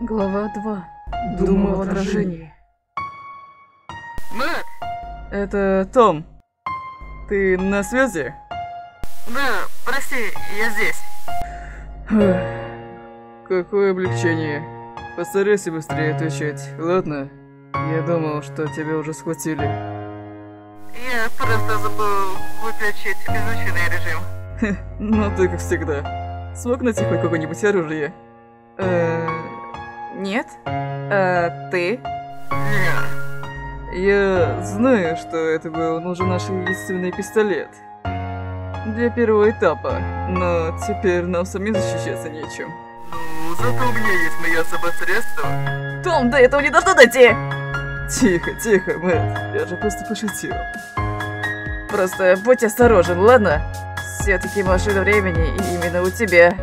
Глава 2. Думаю в отражении. Мэтт! Это Том. Ты на связи? Да, прости, я здесь. Какое облегчение. Постарайся быстрее отвечать, ладно? Я думал, что тебя уже схватили. Я просто забыл выключить беззвучный режим. Ну ты как всегда. Смог найти хоть какое-нибудь оружие? Э, нет? А ты? Я знаю, что это был нужен наш единственный пистолет. Для первого этапа, но теперь нам самим защищаться нечем. Ну, зато у меня есть особое средство. Том, до этого не должно дойти! Тихо, тихо, Мэтт, я же просто пошутил. Просто будь осторожен, ладно? Все-таки машина времени именно у тебя.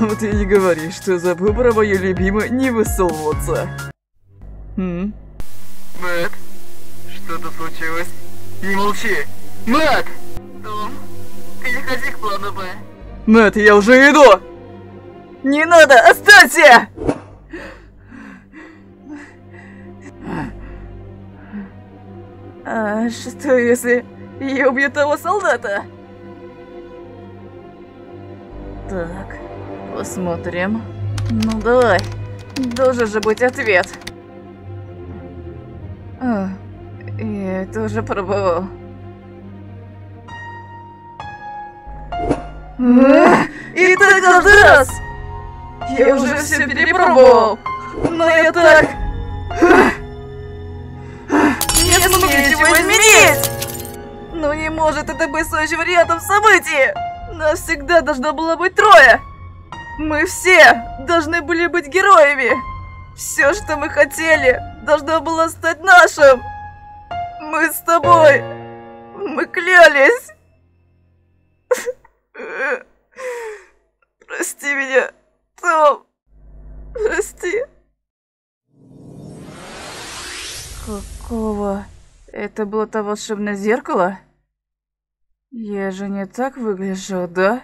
Вот и не говори, что забыл про мою любимую не высовываться. М? Мэтт, что-то случилось? Не молчи! Мэтт! Том, переходи к плану Б. Мэтт, я уже иду! Не надо, останься! А что если я убью того солдата? Так, посмотрим. Ну давай, должен же быть ответ. А, я это уже пробовал. А, И так раз! Я уже все перепробовал! Но я так... Не смею его измерить! Ну не может это быть следующим вариантом событий! Нас всегда должно было быть трое! Мы все должны были быть героями! Все, что мы хотели, должно было стать нашим! Мы с тобой! Мы клялись! Прости меня, Том! Прости! Какого? Это было то волшебное зеркало? Я же не так выгляжу, да?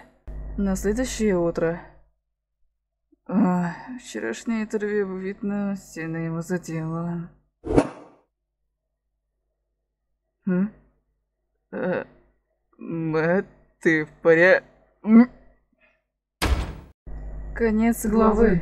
На следующее утро. Вчерашнее интервью, видно, сильно его задело. Хм? Э, Мэтт, ты в порядке? Конец главы.